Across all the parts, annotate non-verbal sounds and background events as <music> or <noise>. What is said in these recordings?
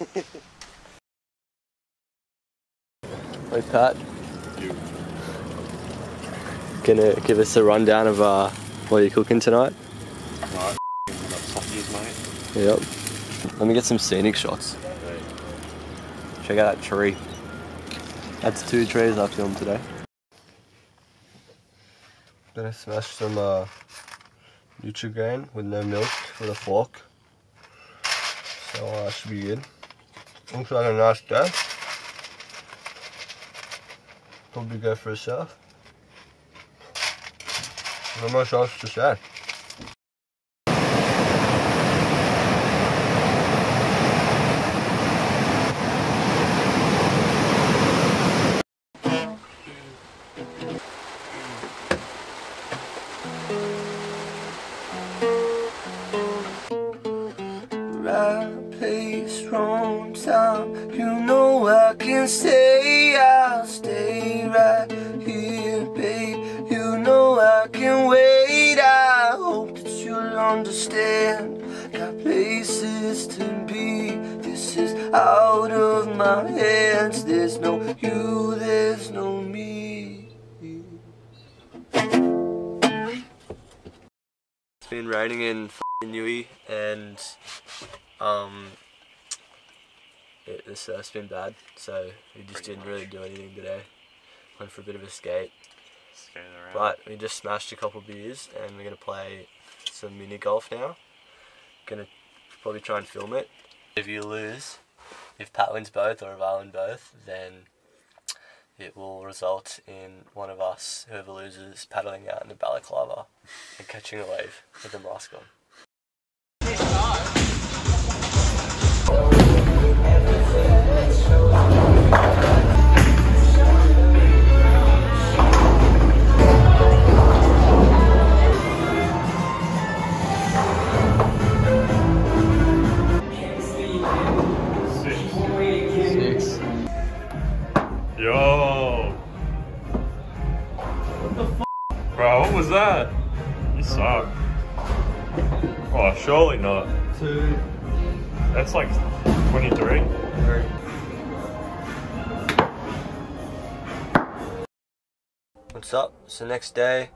<laughs> Hey Pat. You. Gonna give us a rundown of uh, what you're cooking tonight. Right, sausages, mate. Yep. Let me get some scenic shots. Check out that tree. That's two trees I filmed today. Gonna smash some uh, Nutrigrain with no milk with a fork. So uh, should be good. Looks like a nice day. Probably go for a surf. Not much else to say. Can stay, I'll stay right here, babe. You know I can wait. I hope that you'll understand. Got places to be. This is out of my hands. There's no you, there's no me. It's been raining in Newey and um, it, the uh, surf's been bad, so we just Pretty didn't really do anything today. Went for a bit of a skate, Skating around. but we just smashed a couple beers and we're gonna play some mini golf now. Gonna probably try and film it. If you lose, if Pat wins both or if I win both, then it will result in one of us, whoever loses, paddling out in a balaclava and catching a wave with a mask on. Six. Yo! What the f? Bro, what was that? You suck. Oh, surely not. Two. That's like 23. Three. What's up? It's the next day.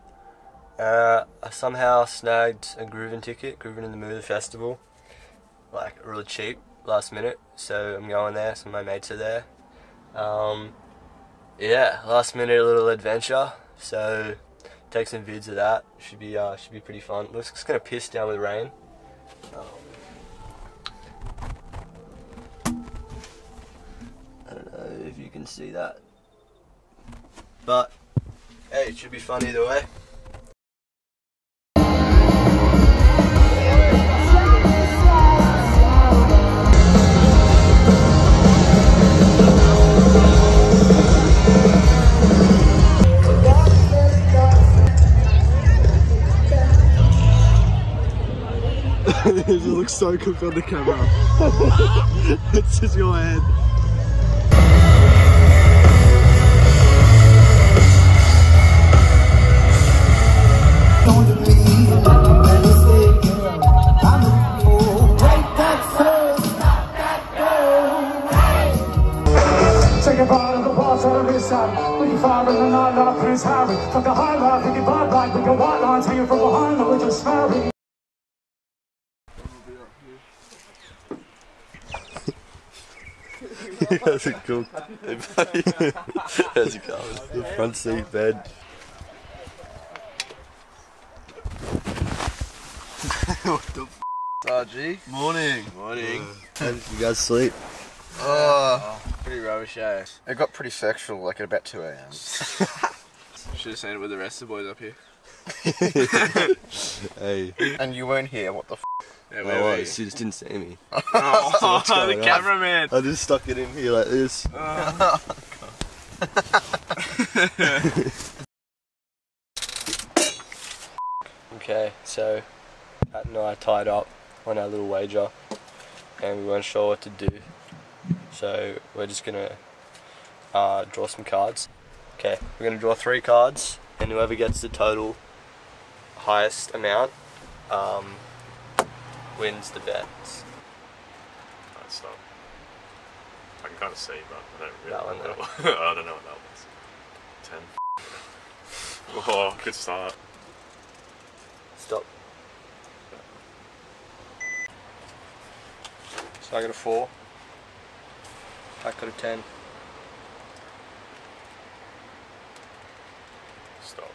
Uh, I somehow snagged a Groovin ticket, Groovin in the Moo Festival. Like, really cheap, last minute. So I'm going there, some of my mates are there. Um, yeah, last minute little adventure. So take some vids of that. Should be uh, should be pretty fun. Looks it's gonna piss down with rain. Um, I don't know if you can see that. But, hey, it should be fun either way. <laughs> it just looks so cooked on the camera. <laughs> it's just your head. Of the you high life, we can vibe like we can white lines hanging from behind, but we're. How's it cooked? Hey, buddy. How's it going? The front seat bed. <laughs> what the f? RG. Morning. Morning. How did you guys sleep? Oh, pretty rubbish, eh? It got pretty sexual, like at about 2 a.m. <laughs> Should have seen it with the rest of the boys up here. <laughs> Hey. and you weren't here, what the f? Yeah, Oh, where were? She just didn't see me. <laughs> Oh, <laughs> going the on? cameraman. I just stuck it in here like this. <laughs> okay, so Pat and I tied up on our little wager and we weren't sure what to do. So we're just gonna uh, draw some cards. Okay, we're gonna draw three cards and whoever gets the total highest amount um, wins the bet. Alright, stop. I can kind of see, but I don't really That one know what that was. <laughs> I don't know what that was. Ten. <laughs> Oh, good start. Stop. So I got a four. I got a ten. Stop.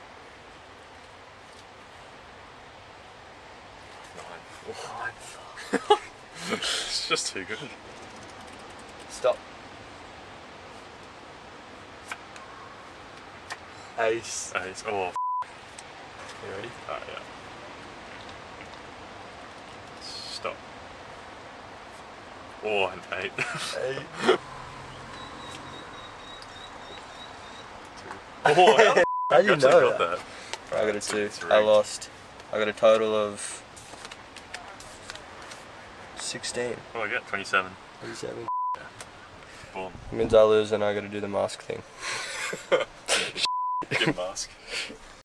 It's just too good. Stop. Ace. Ace. Oh, f- You ready? ah, yeah. Stop. Oh, an eight. Eight. <laughs> oh, how <laughs> How do you know got that? that? I got a two. Three. I lost. I got a total of sixteen. Oh, I get 27. Twenty-seven. Boom. Means I lose and I got to do the mask thing. <laughs> Good mask.